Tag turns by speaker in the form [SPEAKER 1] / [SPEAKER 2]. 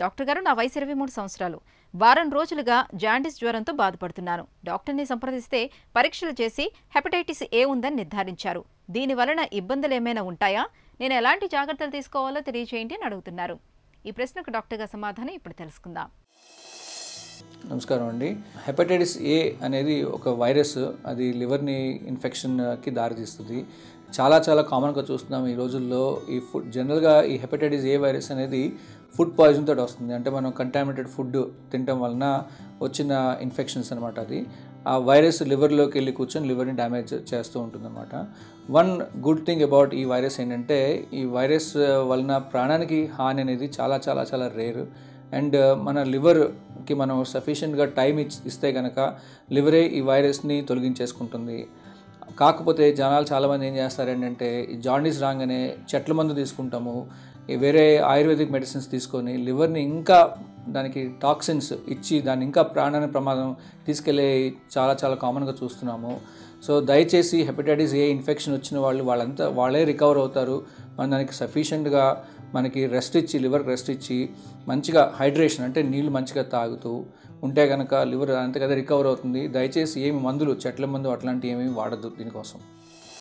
[SPEAKER 1] Doctor గారు నా వయసు ఇరవై మూడు సంవత్సరాలు. వారం రోజులుగా జాండీస్ జ్వరంతో బాధపడుతున్నాను. డాక్టర్ని సంప్రదిస్తే పరీక్షలు చేసి హెపటైటిస్ ఏ ఉందని నిర్ధారించారు. దీని వలన ఇబ్బందులు ఏమైనా ఉంటాయా? నేను ఎలాంటి జాగ్రత్తలు తీసుకోవాలో తెలియజేయండి అని అడుగుతున్నారు. ఈ ప్రశ్నకు డాక్టర్ సమాధానం ఇప్పుడు తెలుసుకుందాం.
[SPEAKER 2] నమస్కారం అండి. హెపటైటిస్ ఏ అనేది ఒక వైరస్. అది లివర్ని ఇన్ఫెక్షన్కి దారితీస్తుంది. చాలా చాలా కామన్గా చూస్తున్నాం ఈ రోజుల్లో. ఈ ఫుడ్ జనరల్గా ఈ హెపటైటిస్ ఏ వైరస్ అనేది ఫుడ్ పాయిజన్ తోటి వస్తుంది. అంటే మనం కంటామినేటెడ్ ఫుడ్ తినటం వలన వచ్చిన ఇన్ఫెక్షన్స్ అనమాట అది. ఆ వైరస్ లివర్లోకి వెళ్ళి కూర్చొని లివర్ని డ్యామేజ్ చేస్తూ ఉంటుందన్నమాట. వన్ గుడ్ థింగ్ అబౌట్ ఈ వైరస్ ఏంటంటే ఈ వైరస్ వలన ప్రాణానికి హాని అనేది చాలా చాలా చాలా రేర్. అండ్ మన లివర్కి మనం సఫిషియెంట్గా టైం ఇస్తే కనుక లివరే ఈ వైరస్ని తొలగించేసుకుంటుంది. కాకపోతే జనాలు చాలామంది ఏం చేస్తారు ఏంటంటే ఈ జాండీస్ రాగానే చెట్ల మందు తీసుకుంటాము వేరే ఆయుర్వేదిక్ మెడిసిన్స్ తీసుకొని లివర్ని ఇంకా దానికి టాక్సిన్స్ ఇచ్చి దాన్ని ఇంకా ప్రాణాన్ని ప్రమాదం తీసుకెళ్ళే చాలా చాలా కామన్గా చూస్తున్నాము. సో దయచేసి హెపటైటిస్ ఏ ఇన్ఫెక్షన్ వచ్చిన వాళ్ళు వాళ్ళంతా వాళ్ళే రికవర్ అవుతారు. మనం దానికి సఫిషియెంట్గా మనకి రెస్ట్ ఇచ్చి లివర్ రెస్ట్ ఇచ్చి మంచిగా హైడ్రేషన్ అంటే నీళ్ళు మంచిగా తాగుతూ ఉంటే కనుక లివర్ అంతకదే రికవర్ అవుతుంది. దయచేసి ఏమి మందులు చెట్ల మందు అట్లాంటివి ఏమీ వాడద్దు దీనికోసం.